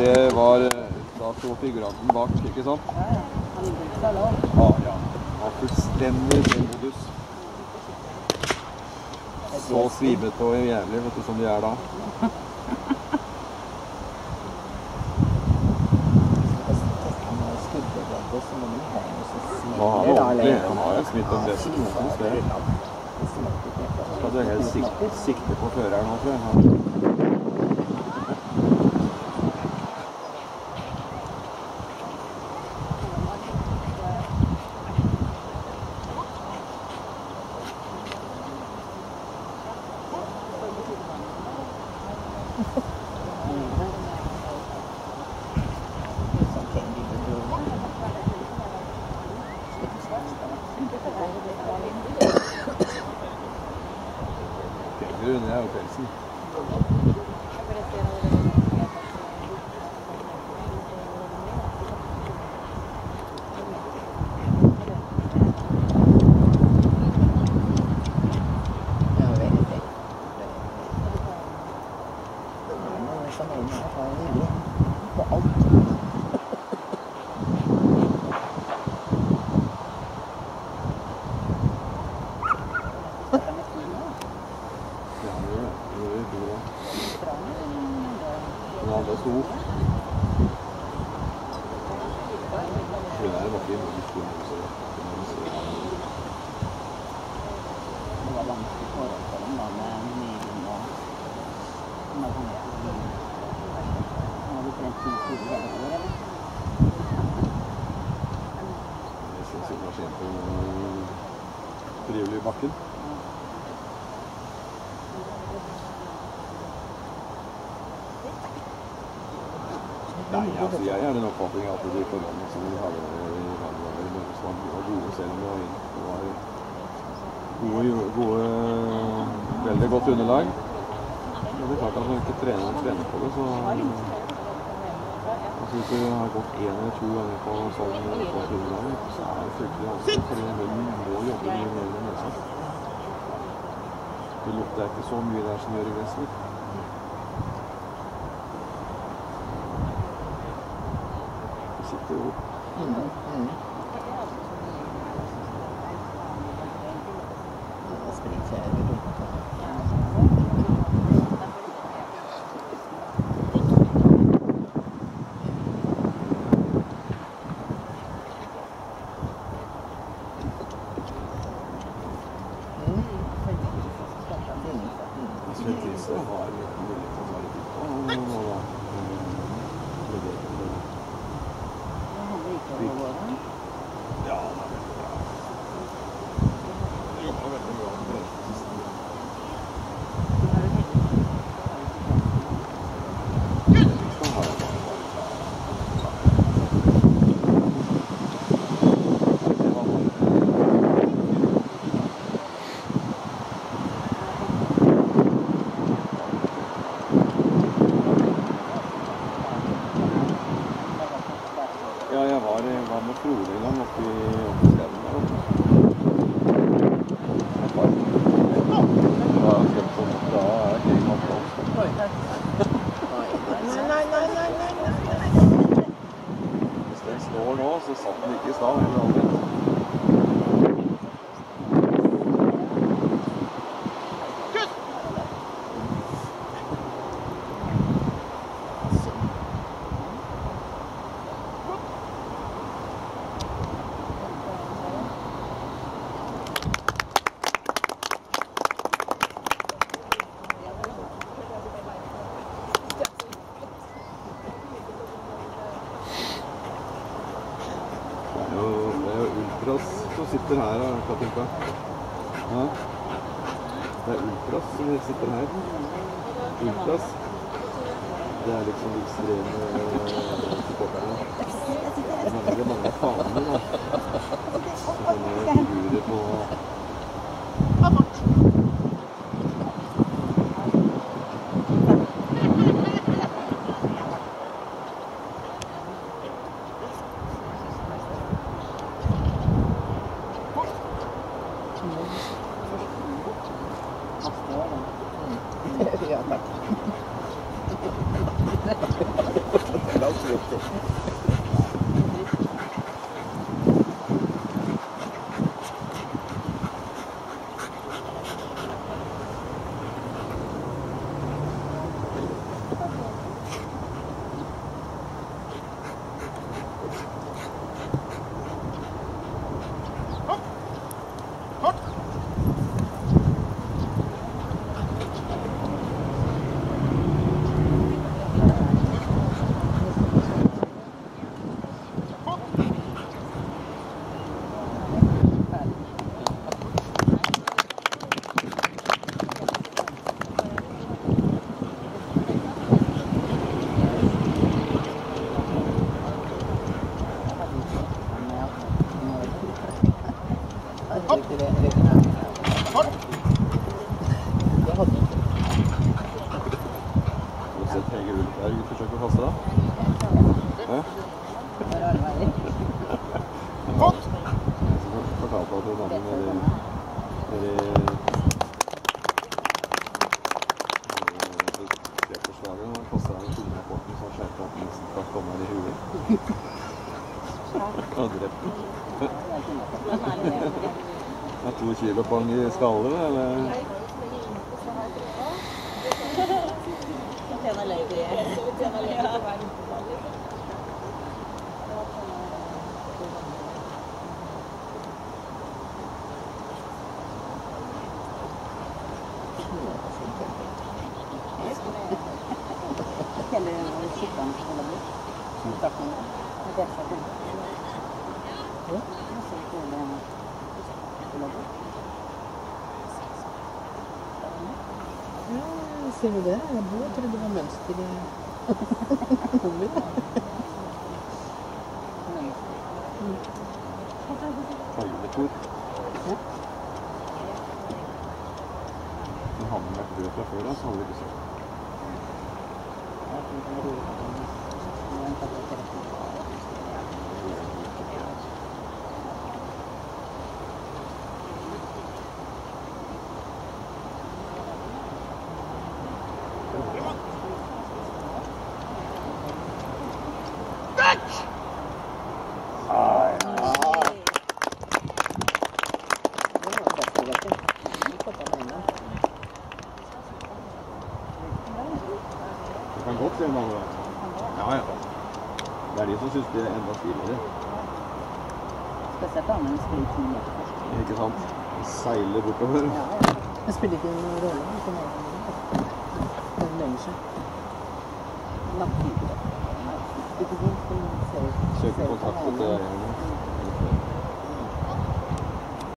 det var Da sto figuranten bak, ikke sant? Ja, ja. Han var fullstendig i modus. Så svimete og jævlig, vet du, som de er da. Hva har han ordentlig? Han har jo smitt resten. sted. Skal du helst sikte, sikte på føreren nå, Grunn er jo pelsen. Ja, det gjør det. Det gjør det i fjor også. Men han var stor. Det der var ikke en veldig stor hus, det må man si. Det var vanskelig forhold for dem bakken. Nei, altså jeg er den oppfatning at de forholdene som vi hadde i Randager Norge var gode, selv om det var, gode, gode, veldig godt underlag. Men det er klart at når ikke trener, trener på det, så altså Hvis du har gått én eller to ganger på sånn godt underlag, så er det fryktelig vanskelig, fordi munnen må jobbe mye mer enn nesa. Det lukter ikke så mye der som gjør i wrestling. Det sitter jo Svettelse har mulighet til å ta litt ut på nå, da. Det handler ikke om å gå der. Ja, det er veldig bra. Det jobber veldig bra med bredden. Liksom har jeg bare Ja, jeg var, var med Frode en gang oppe Nei, nei, nei, nei. Hvis den står nå, så satt den ikke i stad. eller omvendt. Det er jo, det er jo Ultras som sitter her, Katinka. Ja. Det er Ultras som sitter her. Ultras. Det er liksom de ekstreme supporterne. Det er mange faner, da. Sånne figurer på Ja, takk. Alt riktig. Har du sett Hege Ulfberg forsøke å kaste deg? Hæ? Så fortalte at hun hadde nede i Treforslaget Det er to kilo pang i skallen, eller? Ja, ser du det? Jeg trodde det var mønster i hummer. Fargedekor. Men har den vært fra før da, så hadde vi ikke sett den. Det kan godt se annen vei. Ja, ja. Det er de som synes det er enda stiligere. Spesielt om ti meter først. Ikke sant? Seile bortover. Ja, ja. Det spiller ikke noen rolle. Det lønner seg. Langt videre. Ikke sant? For man ser- Søke ser på kontakt til eierne.